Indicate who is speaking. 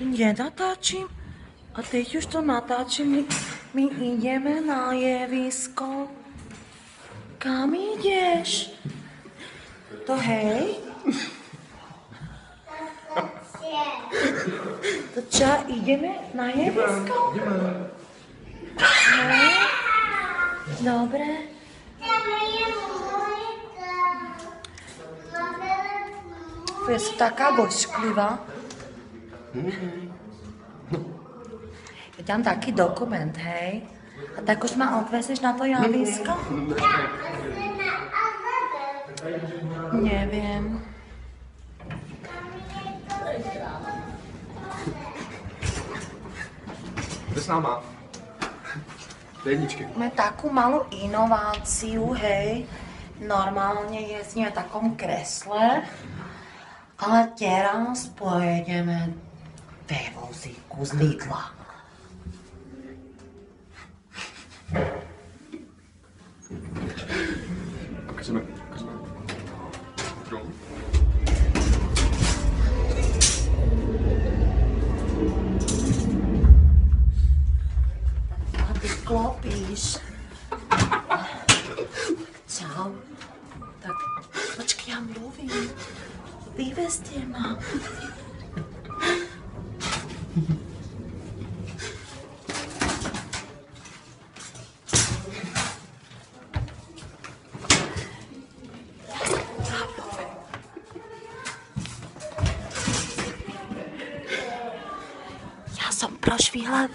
Speaker 1: Nenatáčim? A teď už to natáčim, my, ideme na jevisko. Kam ideš? To hej? To čo, ideme na jevisko? Hej? Dobre. Ja som taká božklivá. Ja tam taký dokument, hej? A tak už ma odvezeš na to javisko? Neviem.
Speaker 2: Jde s náma. Do jedničky.
Speaker 1: Máme takú malú inováciu, hej. Normálne jezdíme v takom kresle, ale teraz pojedeme
Speaker 2: Вернуться кузлитла. Покажи,
Speaker 1: покажи. Трогай. Klopíš. Čau. Tak počkej, ja mluvím. Vyveste ma. Ja som prošvihla